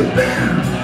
to bear.